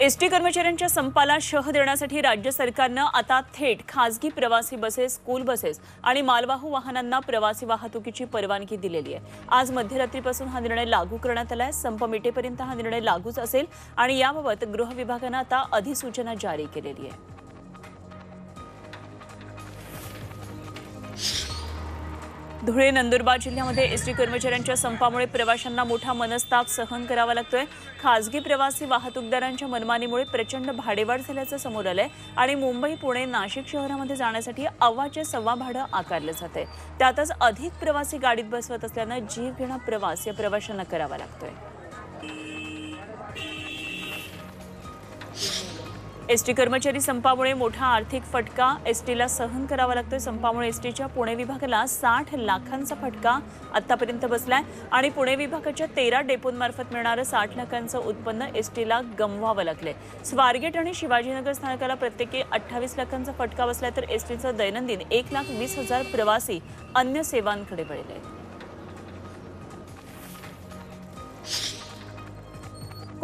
S T कर्मचाऱ्यांच्या संपाला शह देण्यासाठी राज्य सरकारनं आता थेट खासगी प्रवासी बसेस स्कूल बसेस आणि मालवाहू वाहनांना प्रवासी वाहतुकीची परवानगी दिलेली आहे. आज मध्यरात्रीपासून हा निर्णय लागू करण्यात आला आहे संप मिटेपर्यंत हा निर्णय लागूच असेल आणि याबाबत गृह विभागानं आता अधिसूचना जारी केलेली आहे. धुळे नंदुरबार जिल्ह्यामध्ये एसटी कर्मचाऱ्यांच्या संपामुळे प्रवाशांना मोठा मनस्ताप सहन करावा लागतोय. खासगी प्रवासी वाहतूकदारांच्या मनमानीमुळे प्रचंड भाडेवाढ झाल्याचं समोर आलंय आणि मुंबई पुणे नाशिक शहरामध्ये जाण्यासाठी अव्वाचे सव्वा भाडं आकारलं जात आहे त्यातच अधिक प्रवासी गाडीत बसवत असल्यानं जीव घेणा प्रवास या प्रवाशांना करावा लागतोय. एस टी कर्मचारी संपामुळे मोठा आर्थिक फटका. एस टीला सहन करावा लागतोय. संपामुळे एस टीच्या पुणे विभागाला साठ लाखांचा फटका आतापर्यंत बसलाय. आणि पुणे विभागाच्या तेरा डेपोंमार्फत मिळणारं साठ लाखांचं उत्पन्न एस टीला गमवावं लागलंय. स्वारगेट आणि शिवाजीनगर स्थानकाला प्रत्येकी अठ्ठावीस लाखांचा फटका बसलाय तर एस टीचं दैनंदिन एक लाख वीस हजार प्रवासी अन्य सेवांकडे वळले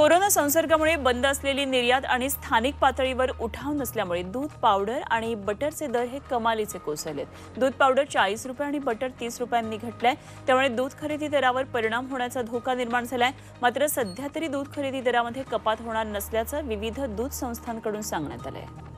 कोरोना संसर्गामुळे बंद असलेली निर्यात आणि स्थानिक पातळीवर उठाव नसल्यामुळे दूध पावडर आणि बटरचे दर हे कमालीचे कोसळलेत. दूध पावडर चाळीस रुपये आणि बटर तीस रुपयांनी घटलंय. त्यामुळे दूध खरेदी दरावर परिणाम होण्याचा धोका निर्माण झालाय. मात्र सध्या तरी दूध खरेदी दरामध्ये कपात होणार नसल्याचं विविध दूध संस्थांकडून सांगण्यात आलं आहे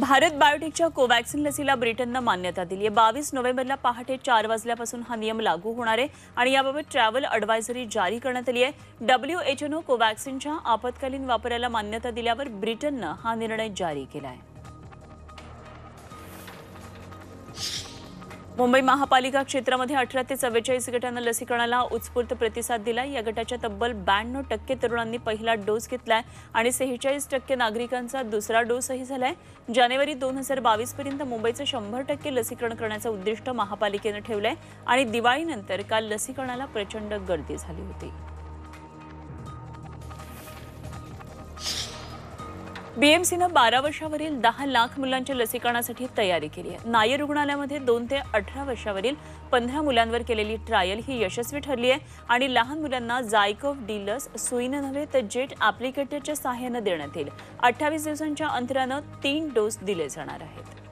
भारत बायोटेकच्या कोवॅक्सिन लसीला ब्रिटननं मान्यता दिली आहे. बावीस नोव्हेंबरला पहाटे चार वाजल्यापासून हा नियम लागू होणार आहे आणि याबाबत ट्रॅव्हल अडवायझरी जारी करण्यात आली आहे. डब्ल्यू एच एन ओ कोवॅक्सिनच्या आपत्कालीन वापराला मान्यता दिल्यावर ब्रिटननं हा निर्णय जारी केला आहे. मुंबई महापालिका क्षेत्रामध्ये अठरा ते चव्वेचाळीस गटांना लसीकरणाला उत्स्फूर्त प्रतिसाद दिला या गटाच्या तब्बल ब्याण्णव टक्के तरुणांनी पहिला डोस घेतलाय आणि सेहेचाळीस टक्के नागरिकांचा दुसरा डोसही झालाय. जानेवारी दोन हजार बावीस पर्यंत मुंबईचं शंभर टक्के लसीकरण करण्याचं उद्दिष्ट महापालिकेनं ठेवलंय आणि दिवाळीनंतर काल लसीकरणाला प्रचंड गर्दी झाली होती. बीएमसीनं बारा वर्षावरील दहा लाख मुलांच्या लसीकरणासाठी तयारी केली आहे. नायर रुग्णालयामध्ये दोन ते अठरा वर्षावरील पंधरा मुलांवर केलेली ट्रायल ही यशस्वी ठरली आहे आणि लहान मुलांना जायकोव डी लस सुईनं नव्हे तर जेट ॲप्लिकेटरच्या सहाय्यानं देण्यात येईल. अठ्ठावीस दिवसांच्या अंतरानं तीन डोस दिले जाणार आहेत.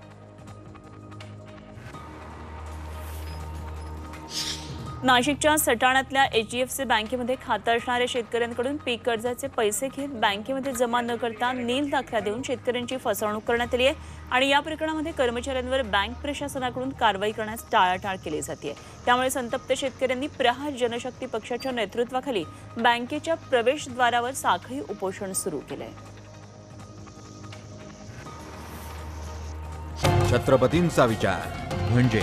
नाशिकच्या सटाण्यातल्या सी बँकेमध्ये खातं असणाऱ्या शेतकऱ्यांकडून पीक कर्जाचे पैसे घेत बँकेमध्ये जमा न करता नील दाखला देऊन शेतकऱ्यांची फसवणूक करण्यात आली आहे आणि या प्रकरणामध्ये कर्मचाऱ्यांवर बँक प्रशासनाकडून कारवाई करण्यास टाळाटाळ केली जाते. त्यामुळे संतप्त शेतकऱ्यांनी प्रहार जनशक्ती पक्षाच्या नेतृत्वाखाली बँकेच्या प्रवेशद्वारावर साखळी उपोषण सुरू केलंय. छत्रपतींचा विचार म्हणजे